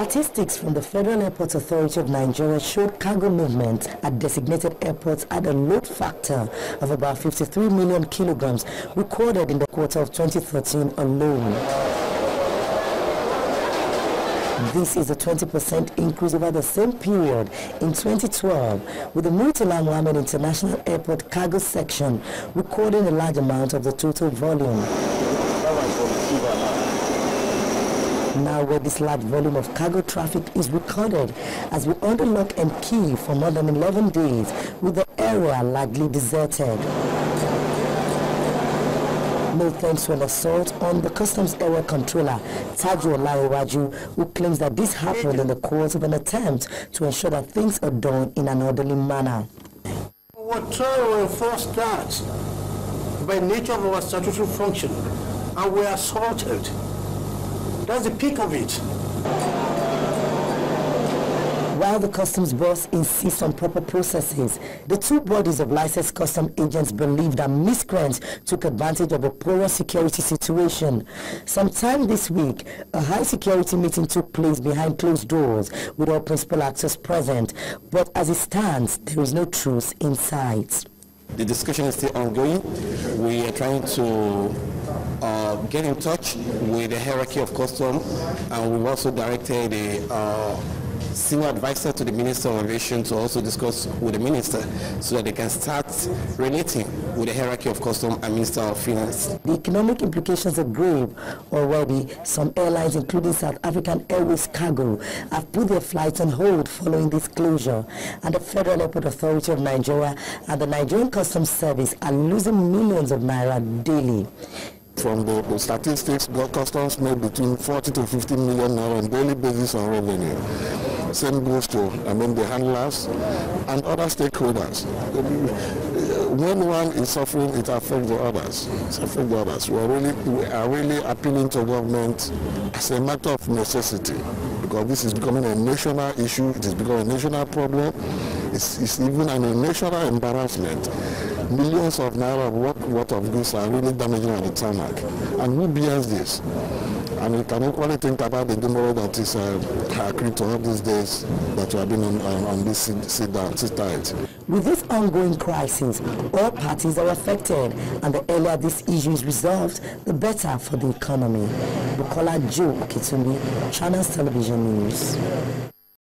Statistics from the Federal Airports Authority of Nigeria showed cargo movement at designated airports had a load factor of about 53 million kilograms recorded in the quarter of 2013 alone. This is a 20% increase over the same period in 2012, with the Murtala Mohammed International Airport cargo section recording a large amount of the total volume. Now where this large volume of cargo traffic is recorded as we under lock and key for more than 11 days with the area largely deserted. No thanks to an assault on the customs area controller, Taju Olanrewaju, who claims that this happened in the course of an attempt to ensure that things are done in an orderly manner. We try to enforce that by nature of our statutory function, and we are assaulted. That's the peak of it. While the customs boss insists on proper processes, the two bodies of licensed custom agents believe that miscreants took advantage of a porous security situation. Sometime this week, a high security meeting took place behind closed doors with all principal actors present, but as it stands, there is no truce in sight. The discussion is still ongoing. We are trying to uh, get in touch with the hierarchy of custom and we've also directed a uh, senior advisor to the Minister of Aviation to also discuss with the Minister so that they can start relating with the hierarchy of custom and Minister of Finance. The economic implications are grave already. Some airlines, including South African Airways Cargo, have put their flights on hold following this closure. And the Federal Airport Authority of Nigeria and the Nigerian Customs Service are losing millions of naira daily. From the, the statistics, customs make between 40 to 50 million naira on daily basis on revenue. Same goes to, I mean, the handlers and other stakeholders. When one is suffering, it affects the others. It affects the others. We are really, we are really appealing to government as a matter of necessity because this is becoming a national issue. It is becoming a national problem. It's, it's even a national embarrassment millions of naira worth, of goods are really damaging at the tarmac. And who bears this? And we can equally think about the demurrage that is uh, agreed to all these days that we have been on, on, on this sit, down, sit tight. With this ongoing crisis, all parties are affected, and the earlier this issue is resolved, the better for the economy. Bukola Joe Kitumbi, Channels Television News.